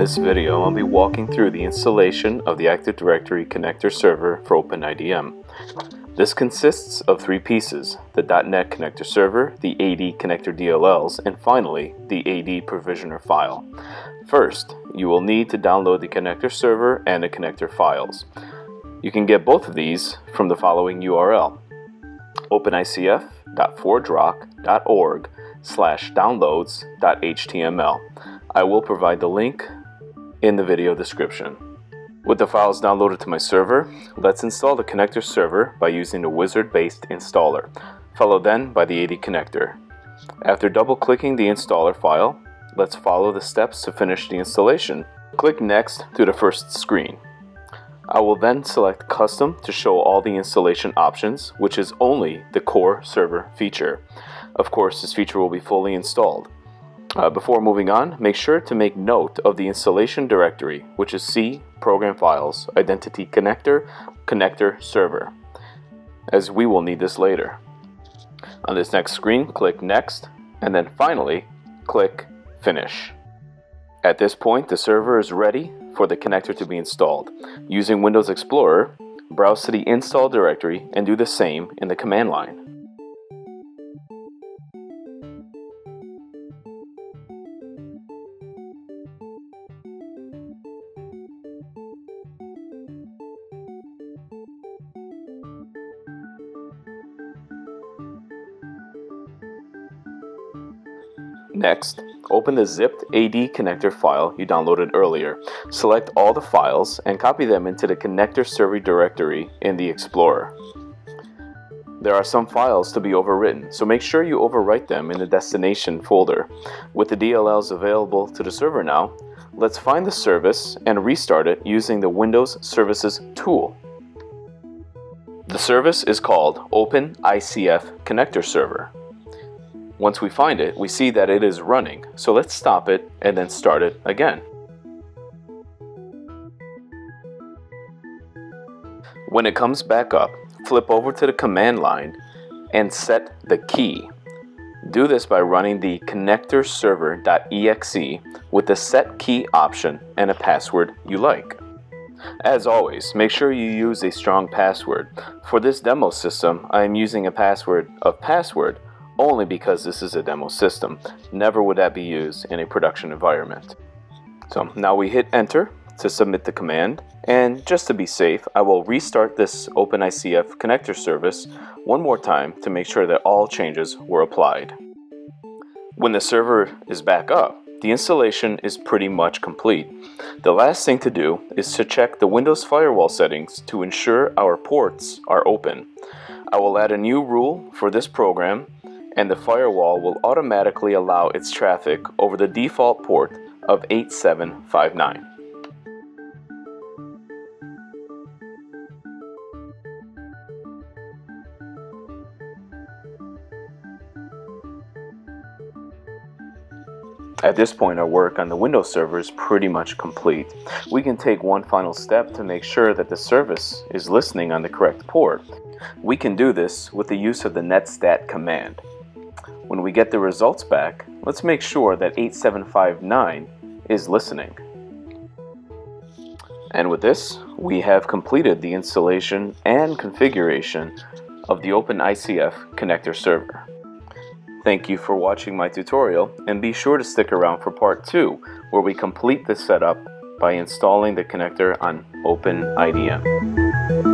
this video, I'll be walking through the installation of the Active Directory connector server for OpenIDM. This consists of three pieces, the .NET connector server, the AD connector DLLs, and finally, the AD provisioner file. First, you will need to download the connector server and the connector files. You can get both of these from the following URL, openicf.forgerock.org slash downloads.html. I will provide the link in the video description. With the files downloaded to my server, let's install the connector server by using the wizard-based installer, followed then by the AD connector. After double-clicking the installer file, let's follow the steps to finish the installation. Click Next to the first screen. I will then select Custom to show all the installation options, which is only the core server feature. Of course, this feature will be fully installed. Uh, before moving on, make sure to make note of the installation directory, which is C, Program Files, Identity Connector, Connector Server, as we will need this later. On this next screen, click Next, and then finally, click Finish. At this point, the server is ready for the connector to be installed. Using Windows Explorer, browse to the install directory and do the same in the command line. Next, open the zipped AD connector file you downloaded earlier. Select all the files and copy them into the connector server directory in the Explorer. There are some files to be overwritten, so make sure you overwrite them in the destination folder. With the DLLs available to the server now, let's find the service and restart it using the Windows Services tool. The service is called Open ICF Connector Server. Once we find it, we see that it is running, so let's stop it and then start it again. When it comes back up, flip over to the command line and set the key. Do this by running the connector server.exe with the set key option and a password you like. As always, make sure you use a strong password. For this demo system, I am using a password of password only because this is a demo system. Never would that be used in a production environment. So now we hit enter to submit the command and just to be safe I will restart this OpenICF connector service one more time to make sure that all changes were applied. When the server is back up, the installation is pretty much complete. The last thing to do is to check the Windows firewall settings to ensure our ports are open. I will add a new rule for this program and the firewall will automatically allow its traffic over the default port of 8759. At this point, our work on the Windows server is pretty much complete. We can take one final step to make sure that the service is listening on the correct port. We can do this with the use of the netstat command. When we get the results back, let's make sure that 8759 is listening. And with this, we have completed the installation and configuration of the OpenICF connector server. Thank you for watching my tutorial and be sure to stick around for part 2 where we complete the setup by installing the connector on OpenIDM.